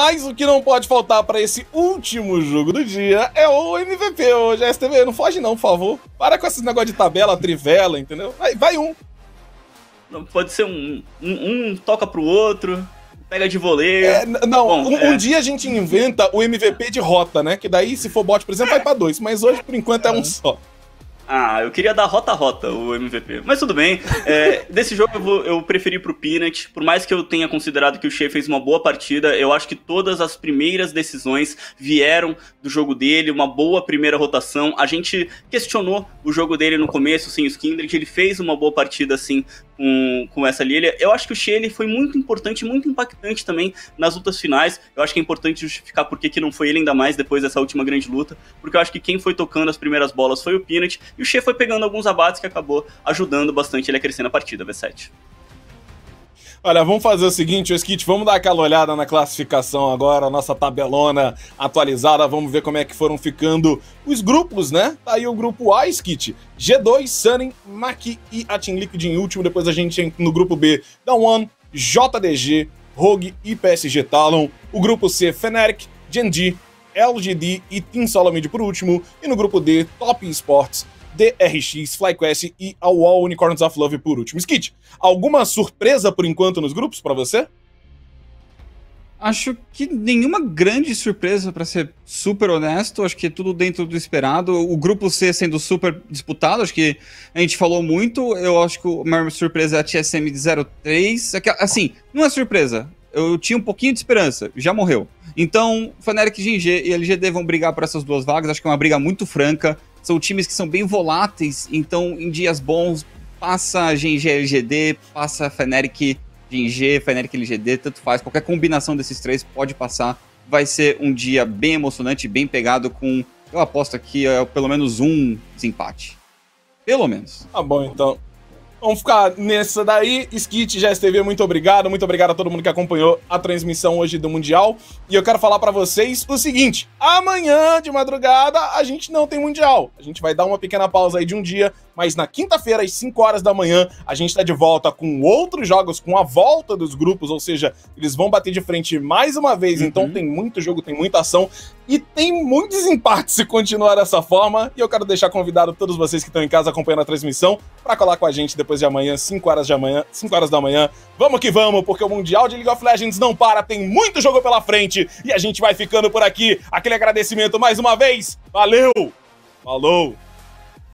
Mas o que não pode faltar para esse último jogo do dia é o MVP hoje. STV, não foge não, por favor. Para com esses negócio de tabela, trivela, entendeu? Vai, vai um. Não, pode ser um, um, um toca pro outro, pega de voleio. É, não, Bom, um, é. um, dia a gente inventa o MVP de rota, né? Que daí, se for bot, por exemplo, vai pra dois. Mas hoje, por enquanto, é um só. Ah, eu queria dar rota-rota o MVP. Mas tudo bem. É, desse jogo eu, vou, eu preferi pro Peanut. Por mais que eu tenha considerado que o Shea fez uma boa partida, eu acho que todas as primeiras decisões vieram do jogo dele, uma boa primeira rotação. A gente questionou o jogo dele no começo, sem o Skindred. Ele fez uma boa partida, assim, com, com essa Lilia. Eu acho que o Shea ele foi muito importante, muito impactante também nas lutas finais. Eu acho que é importante justificar por que não foi ele ainda mais depois dessa última grande luta, porque eu acho que quem foi tocando as primeiras bolas foi o Peanut, e o Shea foi pegando alguns abates que acabou ajudando bastante ele a crescer na partida, V7. Olha, vamos fazer o seguinte, Skit, vamos dar aquela olhada na classificação agora, nossa tabelona atualizada, vamos ver como é que foram ficando os grupos, né? Tá aí o grupo A, Skit, G2, Sunny, Maki e a Team Liquid em último, depois a gente entra no grupo B, da One, JDG, Rogue e PSG Talon, o grupo C, Fnatic, Genji, LGD e Team Solomid por último, e no grupo D, Top Esports, DRX, FlyQuest e a Wall Unicorns of Love por último. Skid, alguma surpresa por enquanto nos grupos para você? Acho que nenhuma grande surpresa, para ser super honesto. Acho que tudo dentro do esperado. O grupo C sendo super disputado, acho que a gente falou muito. Eu acho que a maior surpresa é a TSM de 03. É assim, não é surpresa. Eu tinha um pouquinho de esperança, já morreu. Então, Fnatic, GG e LGD vão brigar por essas duas vagas. Acho que é uma briga muito franca. São times que são bem voláteis, então em dias bons passa GNG LGD, passa Fnatic GNG, Fnatic LGD, tanto faz. Qualquer combinação desses três pode passar. Vai ser um dia bem emocionante, bem pegado com, eu aposto aqui, é, pelo menos um desempate. Pelo menos. Tá bom, então. Vamos ficar nessa daí. Skit, esteve, muito obrigado. Muito obrigado a todo mundo que acompanhou a transmissão hoje do Mundial. E eu quero falar para vocês o seguinte: amanhã de madrugada a gente não tem Mundial. A gente vai dar uma pequena pausa aí de um dia mas na quinta-feira, às 5 horas da manhã, a gente está de volta com outros jogos, com a volta dos grupos, ou seja, eles vão bater de frente mais uma vez, então uhum. então tem muito jogo, tem muita ação e tem muitos empates se continuar dessa forma. E eu quero deixar convidado todos vocês que estão em casa acompanhando a transmissão para colar com a gente depois de amanhã, 5 horas de amanhã, 5 horas da manhã. Vamos que vamos, porque o Mundial de League of Legends não para, tem muito jogo pela frente e a gente vai ficando por aqui. Aquele agradecimento mais uma vez. Valeu! Falou!